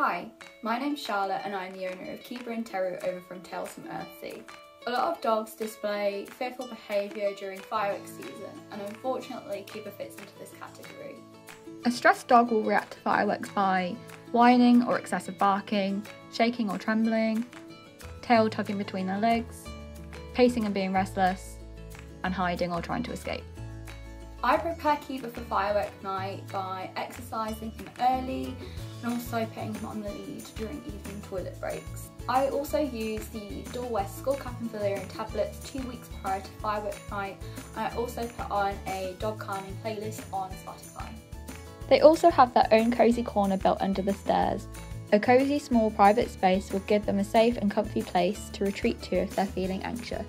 Hi, my name's Charlotte and I'm the owner of Kiba and Therru over from Tails from Earthsea. A lot of dogs display fearful behaviour during fireworks season and unfortunately Kiba fits into this category. A stressed dog will react to fireworks by whining or excessive barking, shaking or trembling, tail tugging between their legs, pacing and being restless, and hiding or trying to escape. I prepare Kiba for firework night by exercising him early and also putting him on the lead during evening toilet breaks. I also use the Dorwest Scullcap and Valerian tablets two weeks prior to firework night I also put on a dog calming playlist on Spotify. They also have their own cosy corner built under the stairs. A cosy small private space will give them a safe and comfy place to retreat to if they're feeling anxious.